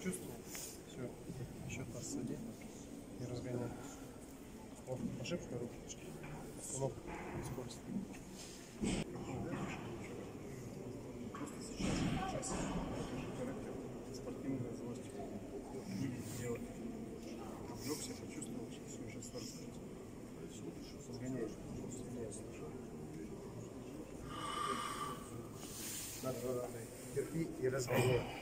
почувствовал. Все, еще таз сади и разгоняй. О, ошибка руки. Остановка скорости. Сейчас час характер спортивная злость. Видеть, делать. Обжегся, почувствовал, что все сейчас скорость. Разгоняешь, сильнее слышал. Надо, надо, терпи и разгоняй.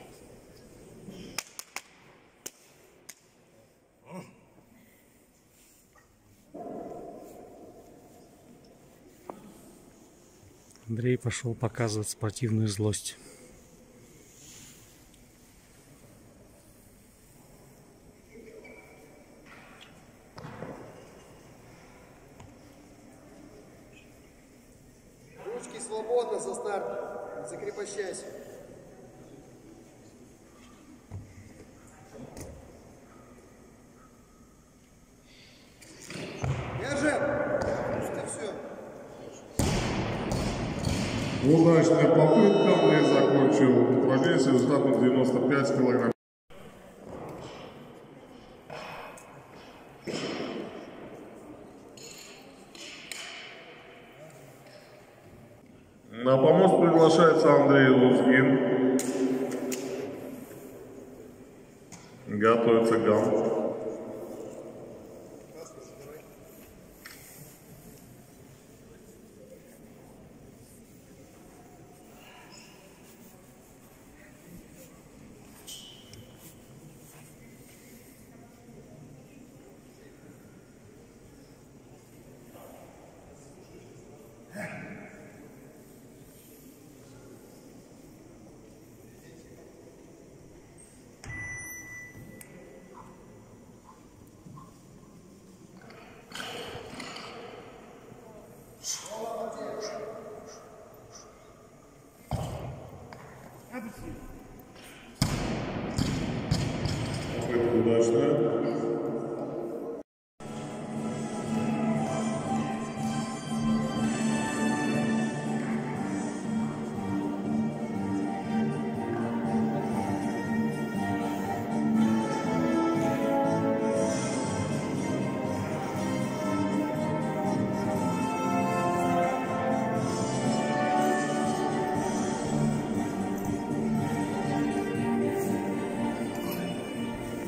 Андрей пошел показывать спортивную злость. Ручки свободно со старта. Закрепощайся. Удачная попытка, Андрей закончил с результатом 95 килограмм. На помост приглашается Андрей Лузгин. Готовится гам. Попытка удачная.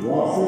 Lord,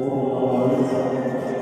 Whoa,